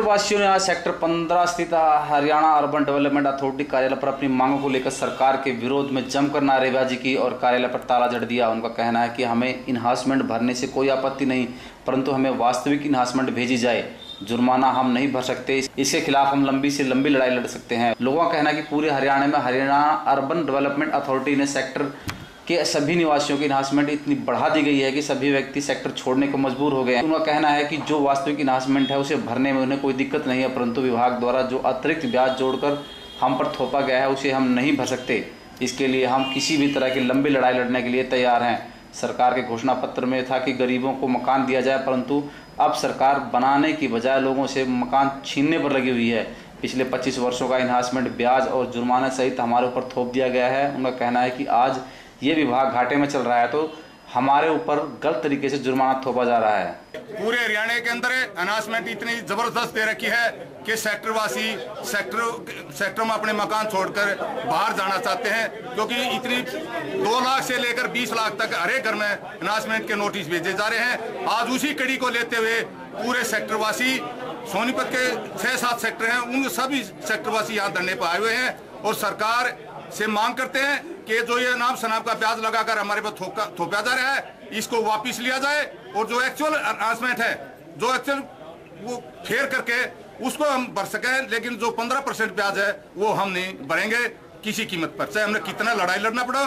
वासियों ने आज सेक्टर 15 स्थित हरियाणा अर्बन डेवलपमेंट अथॉरिटी कार्यालय पर अपनी मांगों को लेकर सरकार के विरोध में जमकर नारेबाजी की और कार्यालय पर ताला जड़ दिया। उनका कहना है कि हमें इन्हांसमेंट भरने से कोई आपत्ति नहीं, परंतु हमें वास्तविक इन्हांसमेंट भेजी जाए। जुर्माना हम नहीं भर सकते। इसके खिलाफ हम लंबी से लंबी लड़ाई लड़ सकते हैं। लोगों का कहना है कि पूरे हरियाणा में हरियाणा अर्बन डेवलपमेंट अथॉरिटी ने सेक्टर कि सभी निवासियों की इन्हांसमेंट इतनी बढ़ा दी गई है कि सभी व्यक्ति सेक्टर छोड़ने को मजबूर हो गए हैं। उनका कहना है कि जो वास्तविक इन्हांसमेंट है, उसे भरने में उन्हें कोई दिक्कत नहीं है, परंतु विभाग द्वारा जो अतिरिक्त ब्याज जोड़कर हम पर थोपा गया है, उसे हम नहीं भर सकते। इसके लिए हम किसी भी तरह की लंबी लड़ाई लड़ने के लिए तैयार हैं। सरकार के घोषणा पत्र में था कि गरीबों को मकान दिया जाए, परंतु अब सरकार बनाने की बजाय लोगों से मकान छीनने पर लगी हुई है। पिछले 25 वर्षों का इन्हांसमेंट ब्याज और जुर्माना सहित हमारे ऊपर थोप दिया गया है। उनका कहना है कि आज ये विभाग घाटे में चल रहा है तो हमारे ऊपर गलत तरीके से जुर्माना थोपा जा रहा है। पूरे हरियाणा के अंदर अनाउंसमेंट इतनी ज़बरदस्त दे रखी है कि सेक्टर वासी सेक्टर सेक्टर में अपने मकान छोड़कर बाहर जाना चाहते हैं, क्योंकि इतनी दो लाख से लेकर बीस लाख तक हरे घर में अनाउंसमेंट के नोटिस भेजे जा रहे हैं। आज उसी कड़ी को लेते हुए पूरे सेक्टर वासी, सोनीपत के छह सात सेक्टर हैं, उन सभी सेक्टर वासी यहाँ धरने पर आए हुए हैं और सरकार से मांग करते हैं कि जो ये नाम शनाब का प्याज लगाकर हमारे पर थोपा जा रहा है, इसको वापिस लिया जाए और जो एक्चुअल अनाउंसमेंट है, जो एक्चुअल वो फेर करके उसको हम भर सकें, लेकिन जो पंद्रह परसेंट प्याज है, वो हम नहीं भरेंगे, किसी कीमत पर, चाहे हमने कितना लड़ाई लड़ना पड़ा